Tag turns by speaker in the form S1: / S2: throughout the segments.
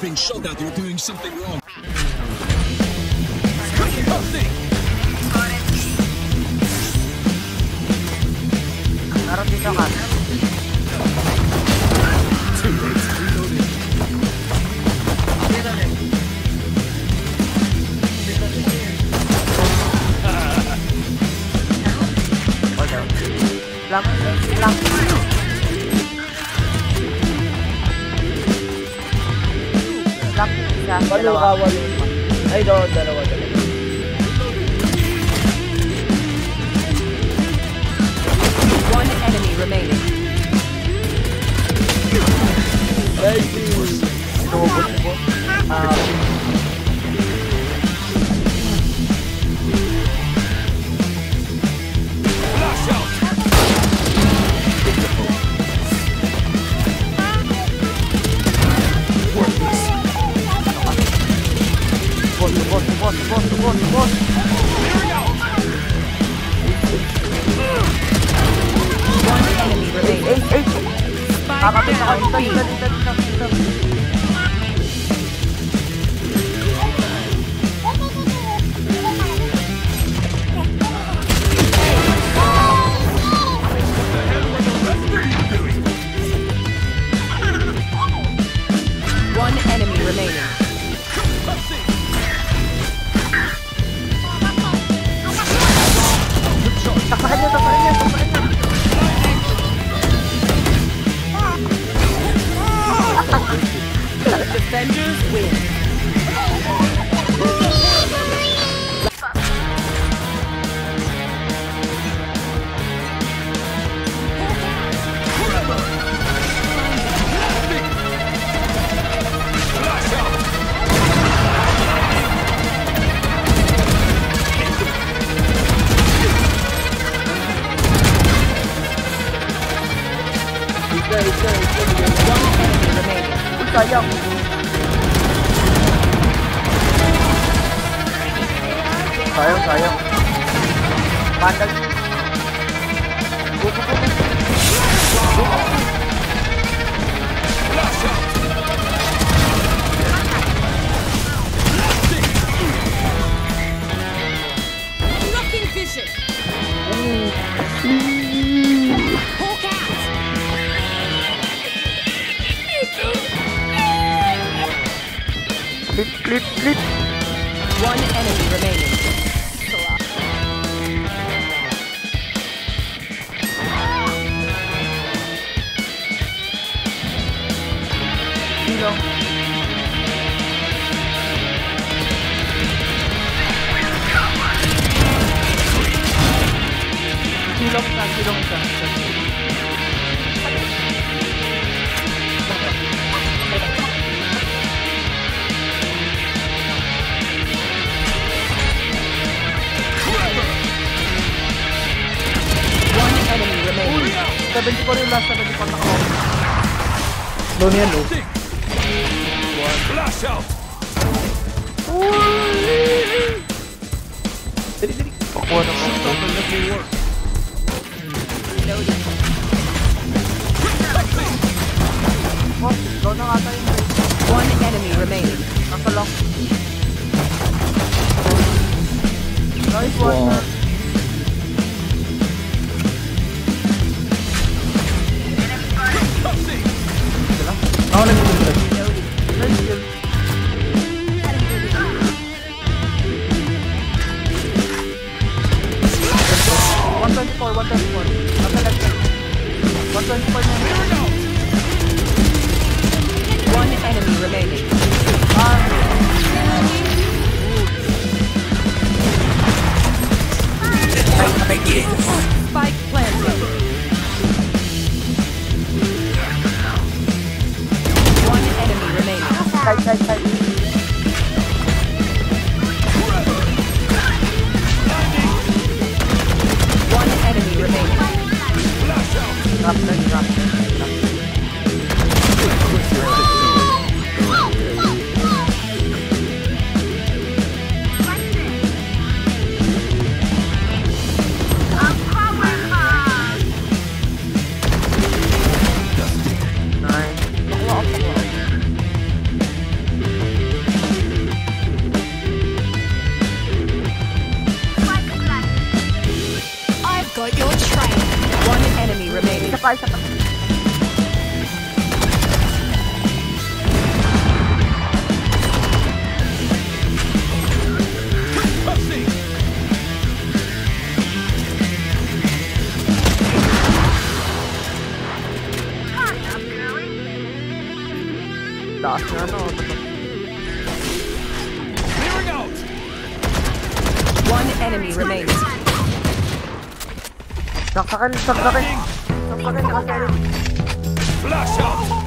S1: being shot you're doing something wrong.
S2: Meron dito. Isa, dalawa.
S3: Ay, do, dalawa, dalawa.
S2: Kakapit ako dito, dito, dito, dito.
S3: very, very difficult.
S4: One enemy remaining.
S2: Good for you. Phải không,
S4: phải không? Ba chân.
S2: Flip, flip.
S4: One enemy remaining.
S2: Silong. Silong isa, silong isa. 74 yung last, 74 na ako.
S3: Doon yan, no?
S1: Flash out!
S3: Dali, dali.
S2: Pakuha na ko.
S4: Loading.
S2: Oh, ikaw na nga tayo.
S4: One enemy remaining.
S2: Nasa lang. Nice one.
S3: Wow.
S2: Hasta el.
S4: Pa, isa pa. Taas na ano.
S5: Clearing out.
S2: One enemy.
S4: Saksakin, saksakin.
S5: Flash out.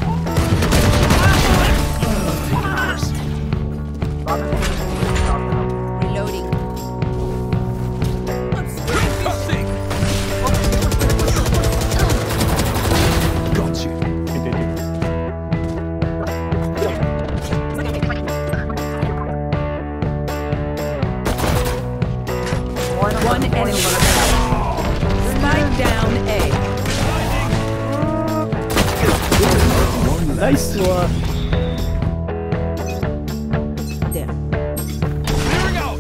S2: One enemy
S6: Nice one.
S2: There.
S5: Clearing out.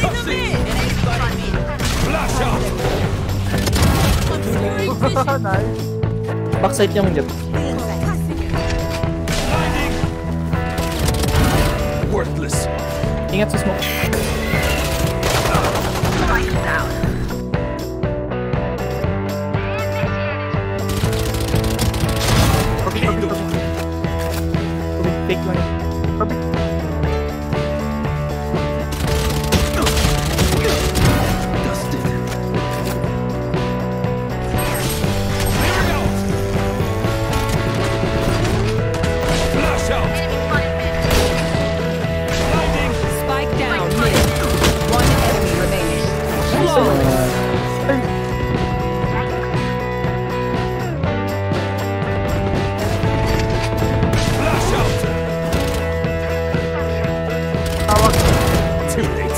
S5: Cussing. Flash out.
S4: nice.
S6: Backside yung Jett.
S5: Blinding. Worthless.
S6: Ingat sa smoke.
S5: Too.